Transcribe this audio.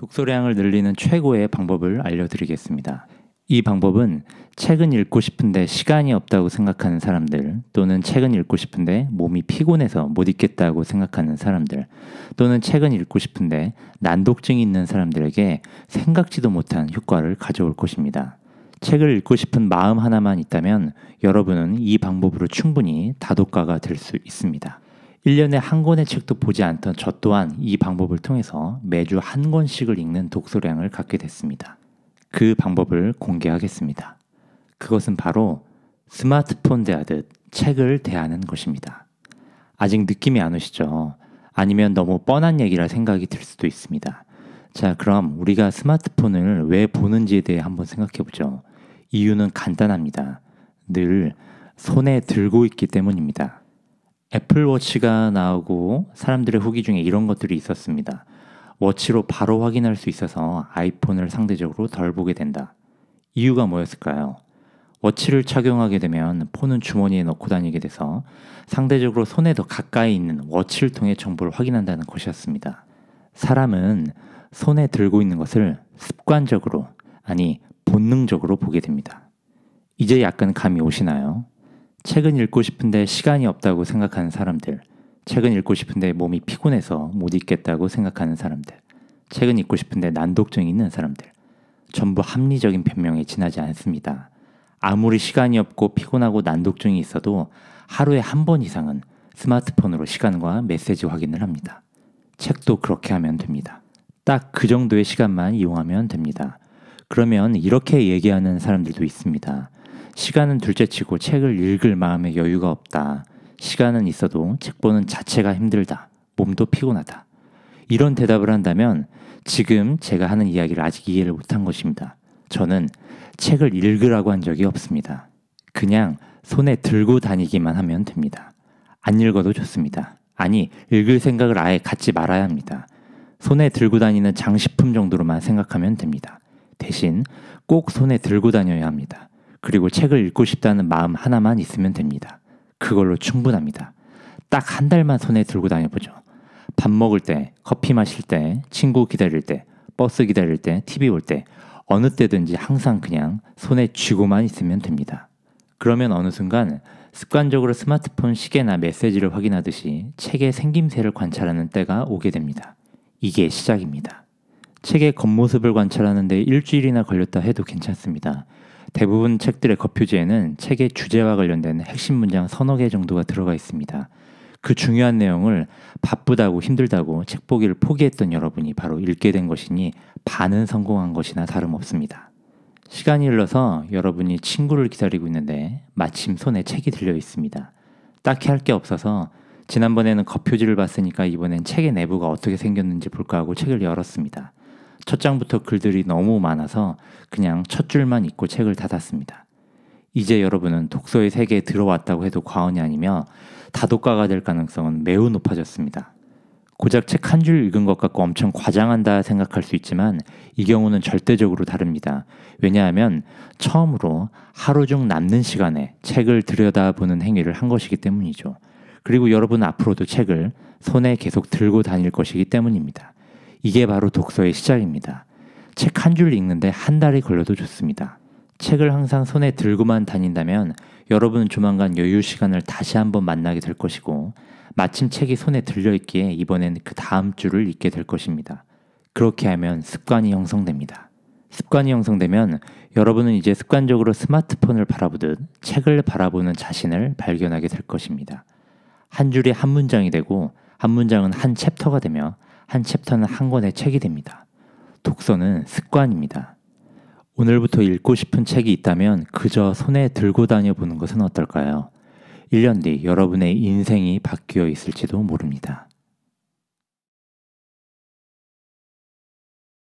독서량을 늘리는 최고의 방법을 알려드리겠습니다. 이 방법은 책은 읽고 싶은데 시간이 없다고 생각하는 사람들, 또는 책은 읽고 싶은데 몸이 피곤해서 못 읽겠다고 생각하는 사람들, 또는 책은 읽고 싶은데 난독증이 있는 사람들에게 생각지도 못한 효과를 가져올 것입니다. 책을 읽고 싶은 마음 하나만 있다면 여러분은 이 방법으로 충분히 다독가가 될 수 있습니다. 1년에 한 권의 책도 보지 않던 저 또한 이 방법을 통해서 매주 한 권씩을 읽는 독서량을 갖게 됐습니다. 그 방법을 공개하겠습니다. 그것은 바로 스마트폰 대하듯 책을 대하는 것입니다. 아직 느낌이 안 오시죠? 아니면 너무 뻔한 얘기라 생각이 들 수도 있습니다. 자, 그럼 우리가 스마트폰을 왜 보는지에 대해 한번 생각해 보죠. 이유는 간단합니다. 늘 손에 들고 있기 때문입니다. 애플워치가 나오고 사람들의 후기 중에 이런 것들이 있었습니다. 워치로 바로 확인할 수 있어서 아이폰을 상대적으로 덜 보게 된다. 이유가 뭐였을까요? 워치를 착용하게 되면 폰은 주머니에 넣고 다니게 돼서 상대적으로 손에 더 가까이 있는 워치를 통해 정보를 확인한다는 것이었습니다. 사람은 손에 들고 있는 것을 습관적으로, 아니, 본능적으로 보게 됩니다. 이제 약간 감이 오시나요? 책은 읽고 싶은데 시간이 없다고 생각하는 사람들, 책은 읽고 싶은데 몸이 피곤해서 못 읽겠다고 생각하는 사람들, 책은 읽고 싶은데 난독증이 있는 사람들, 전부 합리적인 변명에 지나지 않습니다. 아무리 시간이 없고 피곤하고 난독증이 있어도 하루에 한 번 이상은 스마트폰으로 시간과 메시지 확인을 합니다. 책도 그렇게 하면 됩니다. 딱 그 정도의 시간만 이용하면 됩니다. 그러면 이렇게 얘기하는 사람들도 있습니다. 시간은 둘째치고 책을 읽을 마음의 여유가 없다. 시간은 있어도 책 보는 자체가 힘들다. 몸도 피곤하다. 이런 대답을 한다면 지금 제가 하는 이야기를 아직 이해를 못한 것입니다. 저는 책을 읽으라고 한 적이 없습니다. 그냥 손에 들고 다니기만 하면 됩니다. 안 읽어도 좋습니다. 아니, 읽을 생각을 아예 갖지 말아야 합니다. 손에 들고 다니는 장식품 정도로만 생각하면 됩니다. 대신 꼭 손에 들고 다녀야 합니다. 그리고 책을 읽고 싶다는 마음 하나만 있으면 됩니다. 그걸로 충분합니다. 딱 한 달만 손에 들고 다녀보죠. 밥 먹을 때, 커피 마실 때, 친구 기다릴 때, 버스 기다릴 때, TV 볼 때, 어느 때든지 항상 그냥 손에 쥐고만 있으면 됩니다. 그러면 어느 순간 습관적으로 스마트폰 시계나 메시지를 확인하듯이 책의 생김새를 관찰하는 때가 오게 됩니다. 이게 시작입니다. 책의 겉모습을 관찰하는데 일주일이나 걸렸다 해도 괜찮습니다. 대부분 책들의 겉표지에는 책의 주제와 관련된 핵심 문장 서너 개 정도가 들어가 있습니다. 그 중요한 내용을 바쁘다고 힘들다고 책 보기를 포기했던 여러분이 바로 읽게 된 것이니 반은 성공한 것이나 다름없습니다. 시간이 흘러서 여러분이 친구를 기다리고 있는데 마침 손에 책이 들려 있습니다. 딱히 할 게 없어서 지난번에는 겉표지를 봤으니까 이번엔 책의 내부가 어떻게 생겼는지 볼까 하고 책을 열었습니다. 첫 장부터 글들이 너무 많아서 그냥 첫 줄만 읽고 책을 닫았습니다. 이제 여러분은 독서의 세계에 들어왔다고 해도 과언이 아니며 다독가가 될 가능성은 매우 높아졌습니다. 고작 책 한 줄 읽은 것 같고 엄청 과장한다 생각할 수 있지만 이 경우는 절대적으로 다릅니다. 왜냐하면 처음으로 하루 중 남는 시간에 책을 들여다보는 행위를 한 것이기 때문이죠. 그리고 여러분 앞으로도 책을 손에 계속 들고 다닐 것이기 때문입니다. 이게 바로 독서의 시작입니다. 책 한 줄 읽는데 한 달이 걸려도 좋습니다. 책을 항상 손에 들고만 다닌다면 여러분은 조만간 여유 시간을 다시 한번 만나게 될 것이고 마침 책이 손에 들려 있기에 이번엔 그 다음 줄을 읽게 될 것입니다. 그렇게 하면 습관이 형성됩니다. 습관이 형성되면 여러분은 이제 습관적으로 스마트폰을 바라보듯 책을 바라보는 자신을 발견하게 될 것입니다. 한 줄이 한 문장이 되고 한 문장은 한 챕터가 되며 한 챕터는 한 권의 책이 됩니다. 독서는 습관입니다. 오늘부터 읽고 싶은 책이 있다면 그저 손에 들고 다녀 보는 것은 어떨까요? 1년 뒤 여러분의 인생이 바뀌어 있을지도 모릅니다.